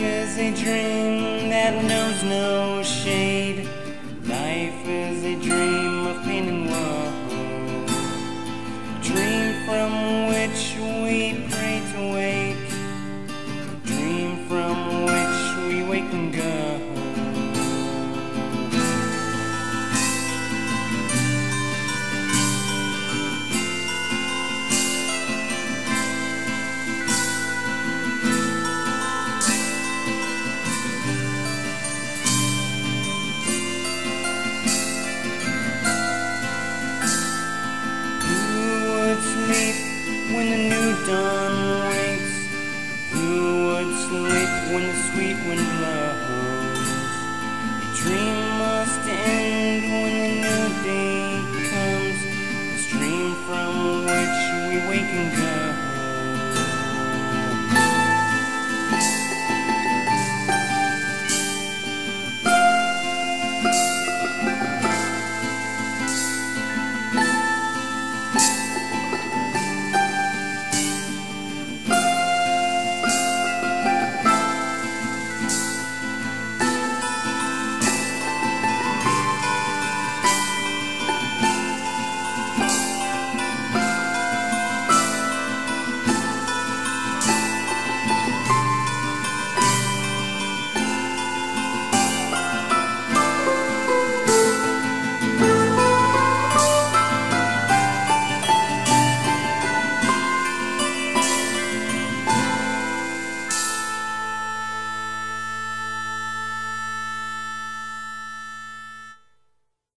is a dream that knows no shade. sleep when the new dawn wakes, Who would sleep when the sweet wind blows? A dream must end when the new day comes. This dream from which we wake and go.